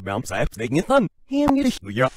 Bamsai Segen an. Hemlich, ja.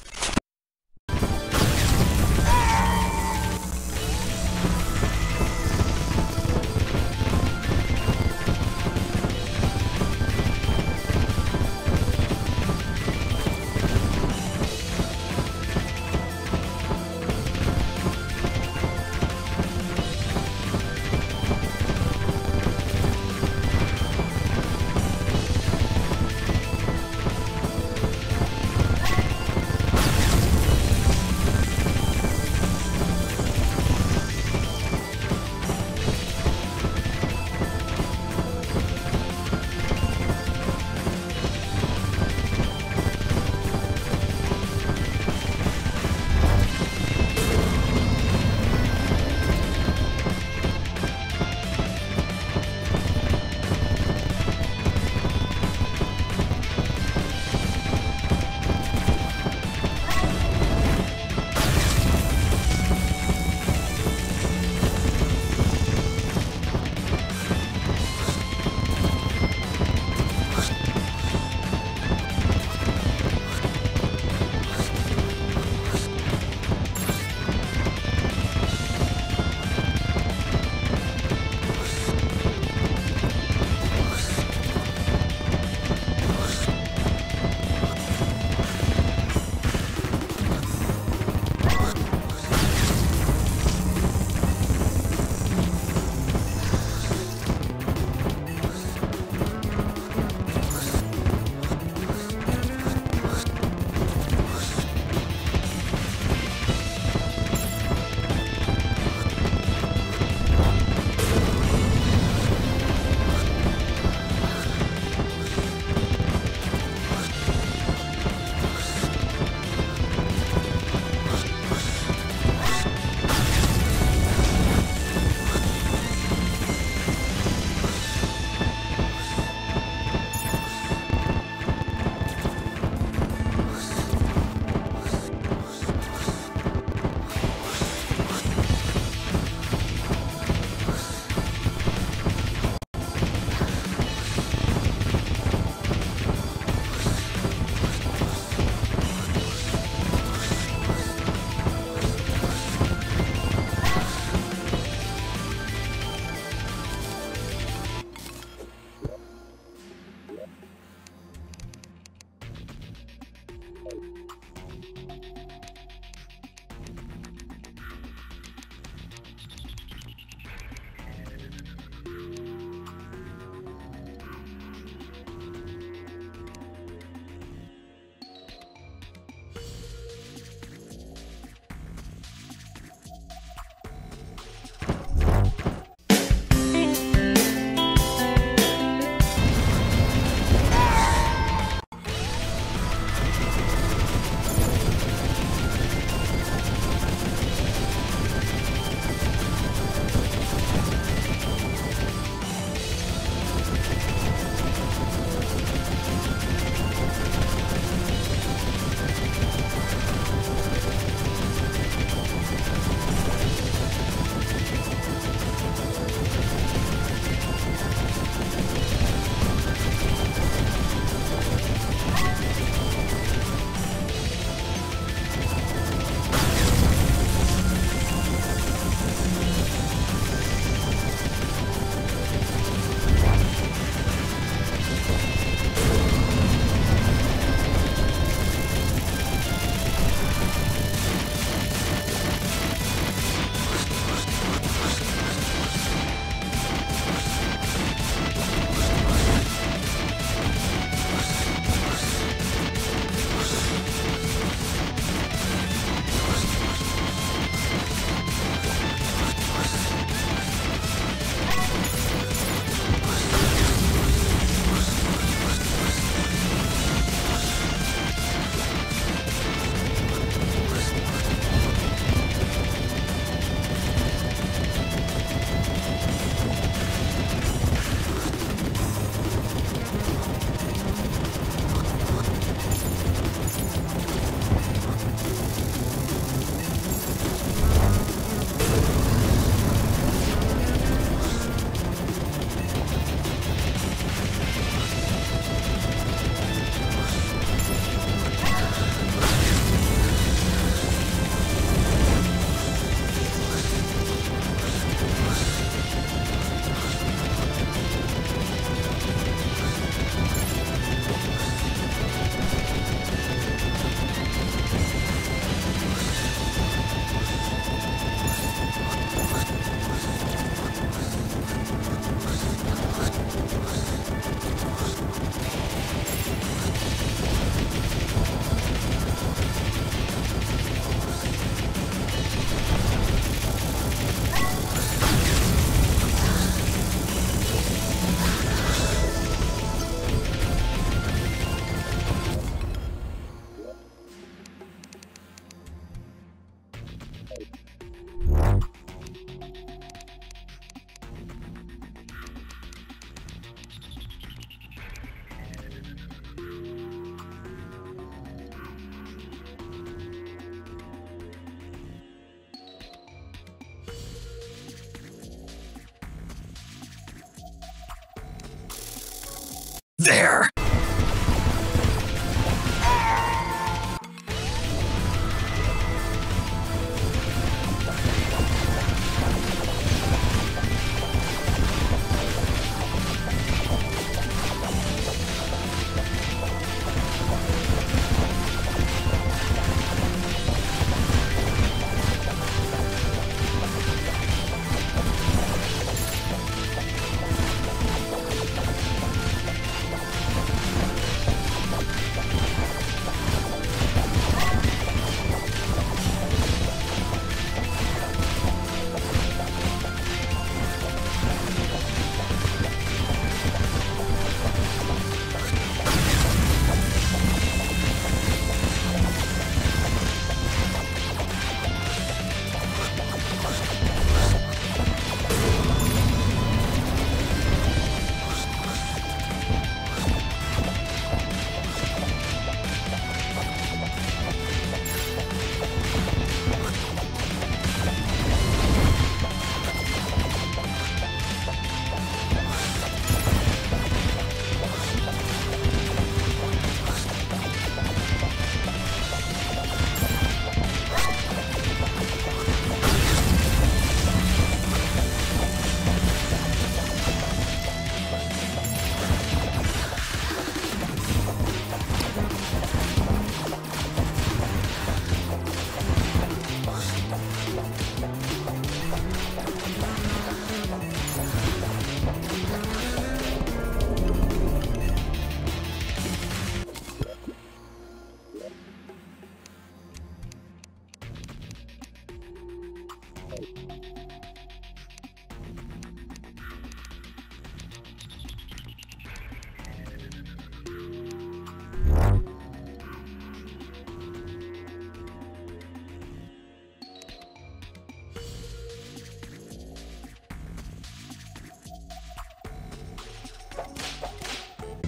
There!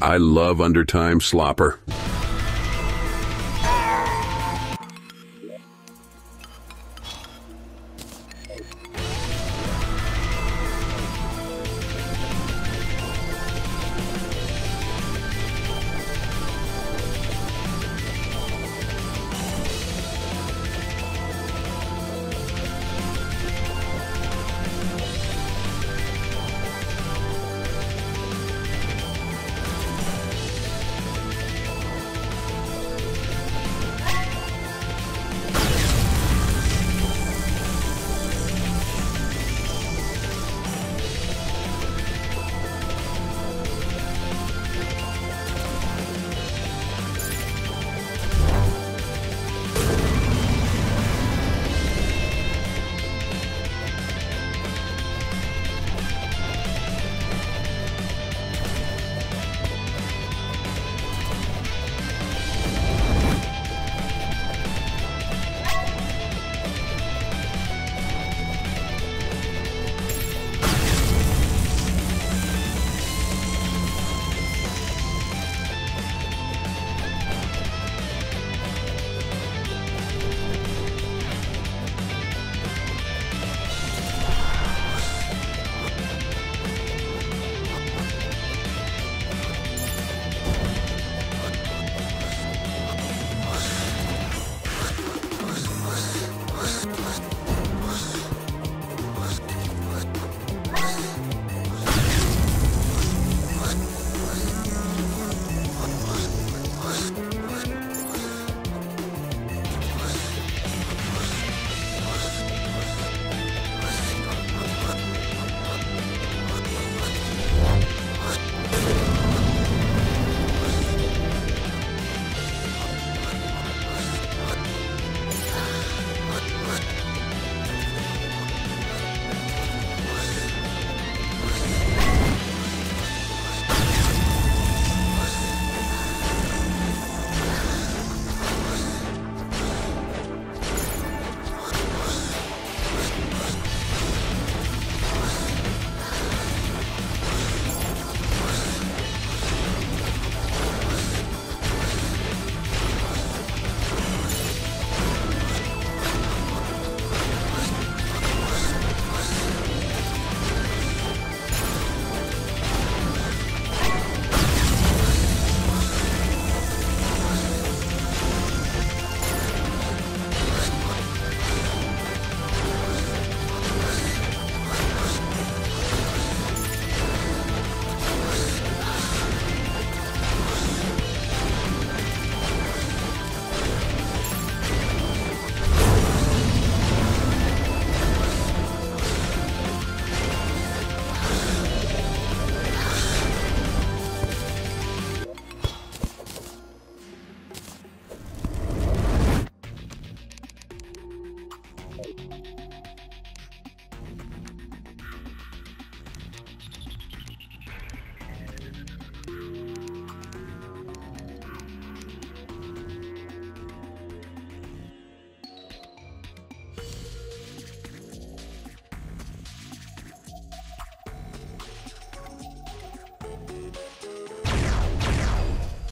I love Undertime Slopper.